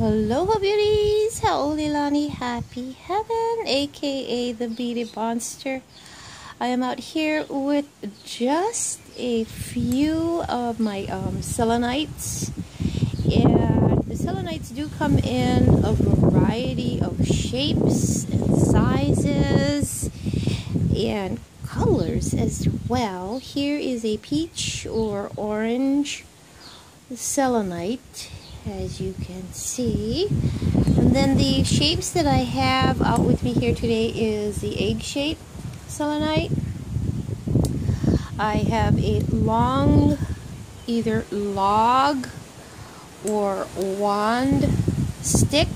Aloha beauties! Hau'olilani Happy Heaven, aka the Beauty Monster. I am out here with just a few of my um, selenites. And the selenites do come in a variety of shapes and sizes and colors as well. Here is a peach or orange selenite as you can see. And then the shapes that I have out with me here today is the egg shape selenite. I have a long either log or wand stick.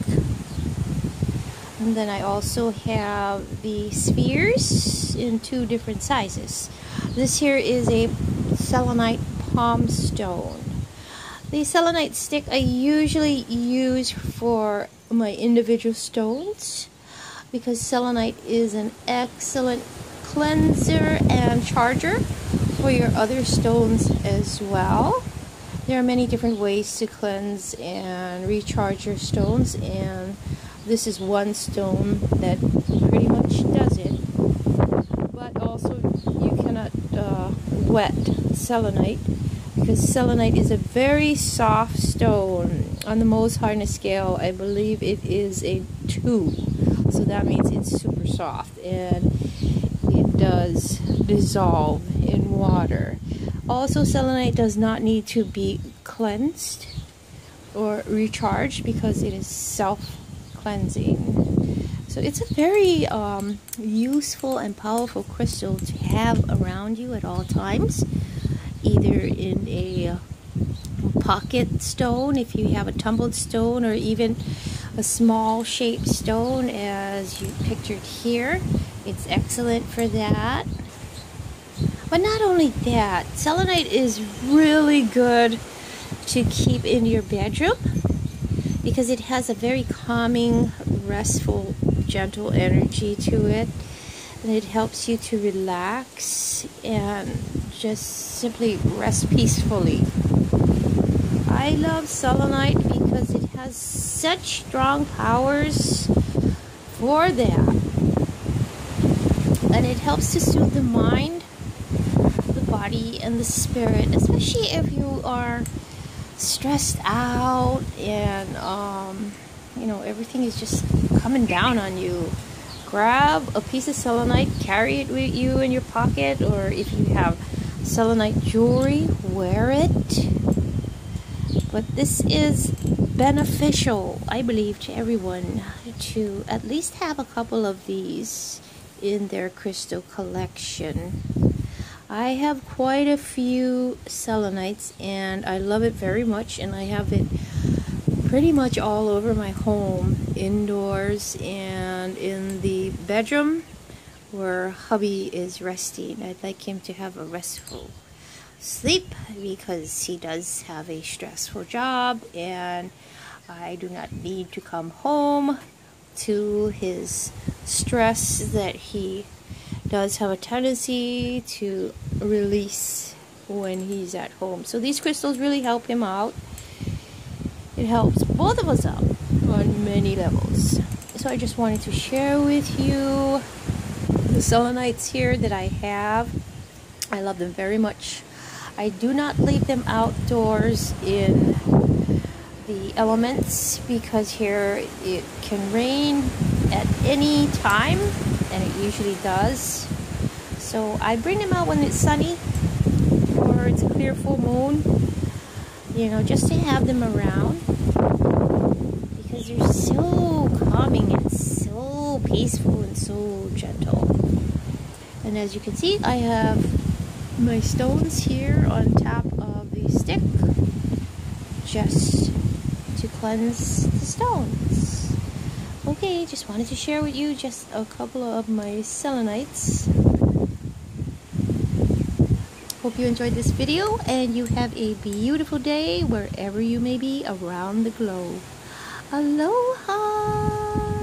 And then I also have the spheres in two different sizes. This here is a selenite palm stone. The selenite stick I usually use for my individual stones because selenite is an excellent cleanser and charger for your other stones as well. There are many different ways to cleanse and recharge your stones and this is one stone that pretty much does it. But also you cannot uh, wet selenite because selenite is a very soft stone. On the Mohs hardness scale, I believe it is a 2. So that means it's super soft and it does dissolve in water. Also, selenite does not need to be cleansed or recharged because it is self-cleansing. So it's a very um, useful and powerful crystal to have around you at all times either in a pocket stone if you have a tumbled stone or even a small shaped stone as you pictured here. It's excellent for that. But not only that selenite is really good to keep in your bedroom because it has a very calming restful gentle energy to it and it helps you to relax and just simply rest peacefully. I love selenite because it has such strong powers for that. And it helps to soothe the mind, the body, and the spirit, especially if you are stressed out and, um, you know, everything is just coming down on you grab a piece of selenite, carry it with you in your pocket, or if you have selenite jewelry, wear it. But this is beneficial, I believe, to everyone to at least have a couple of these in their crystal collection. I have quite a few selenites and I love it very much and I have it pretty much all over my home, indoors and in the bedroom where hubby is resting. I'd like him to have a restful sleep because he does have a stressful job and I do not need to come home to his stress that he does have a tendency to release when he's at home. So these crystals really help him out. It helps both of us out on many levels. So I just wanted to share with you the selenites here that I have. I love them very much. I do not leave them outdoors in the elements because here it can rain at any time and it usually does. So I bring them out when it's sunny or it's a clear full moon, you know, just to have them around because they're so calming and so peaceful and so gentle. And as you can see, I have my stones here on top of the stick just to cleanse the stones. Okay, just wanted to share with you just a couple of my selenites. Hope you enjoyed this video and you have a beautiful day wherever you may be around the globe. Aloha!